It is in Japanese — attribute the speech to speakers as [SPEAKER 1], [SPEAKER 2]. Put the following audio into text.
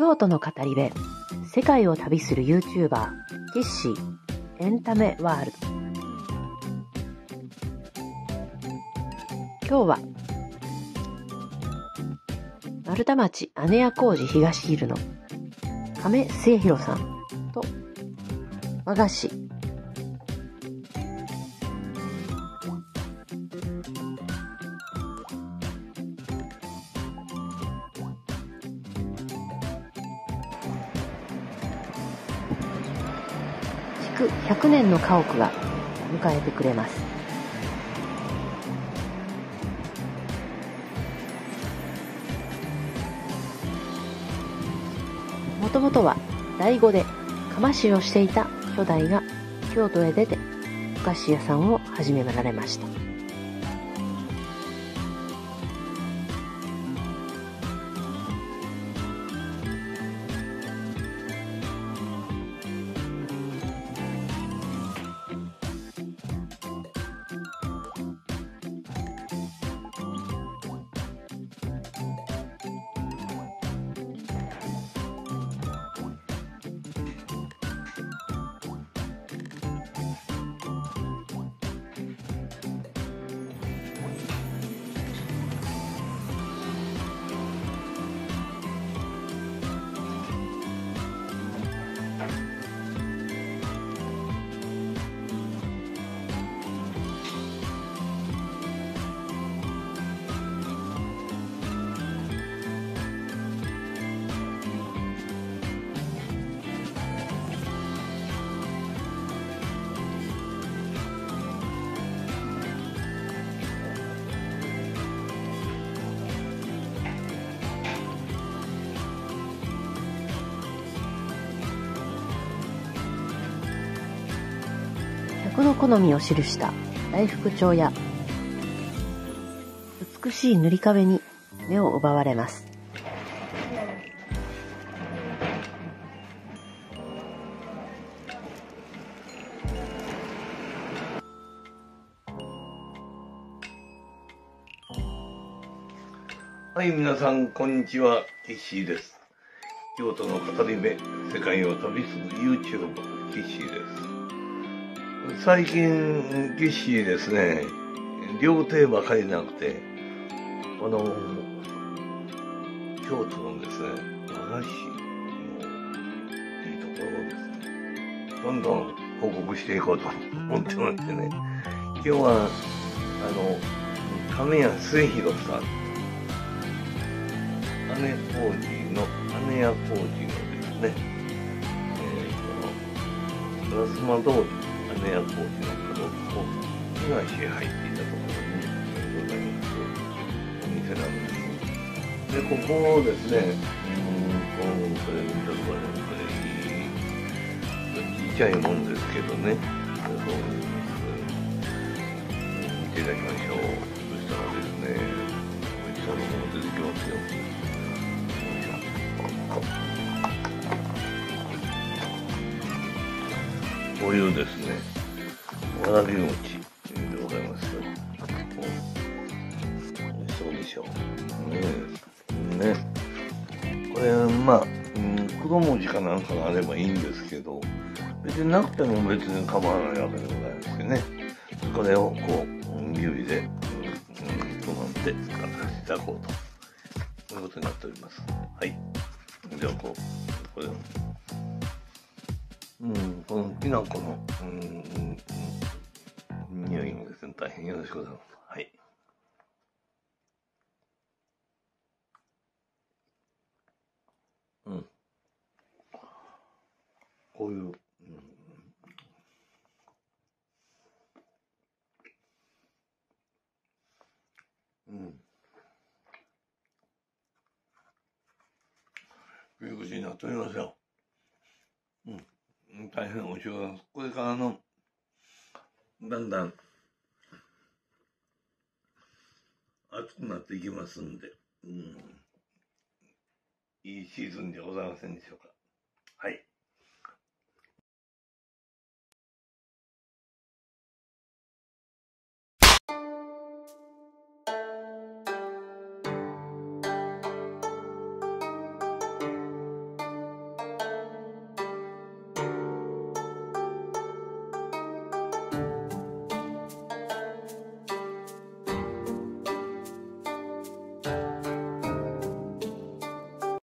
[SPEAKER 1] 京都の語り部世界を旅する YouTuber キッシーエンタメワールド。今日は丸太町姉屋工事東ヒルの亀末広さんと和菓子。築100年の家屋が迎えてくれます。もともとは醍醐で釜師をしていた初代が京都へ出てお菓子屋さんを始められました。客の好みを記した大福帳や美しい塗り壁に目を奪われます
[SPEAKER 2] はい、皆さん、こんにちは。キッシーです。京都の語り部、世界を旅する YouTuber、キッシーです。最近、キッシですね、料亭ばかりなくて、あの、京都のですね、和菓子のいいところをですね、どんどん報告していこうと思ってましてね、今日は、あの、亀屋末広さん、姉工事の、姉屋工事のですね、えー、この、プラスマ通り姉屋工事の角を東へ入っていたところにございます、お店なんです。で、ここをですね、うーん、これ見たところこれ、ちっちゃいもんですけどね、そう見ていただきましょう。こういうですね、わらび餅でございますよ。そうでしょう。ねね。これ、まあ、うん、黒文字かなんかがあればいいんですけど、別になくても別に構わないわけでございましてね。これをこう、指で、うん、うん、つまんで使わせていただこうと。こういうことになっております。はい。じゃあ、こう、これを。うん、このきな粉の、うん、うん、匂いもですね、大変よろしくございます。はい。うん。こういう、うん、うん。う口になっておりますよ。大変面白い。これからの、だんだん、暑くなっていきますんで、うん。いいシーズンでございませんでしょうか。はい。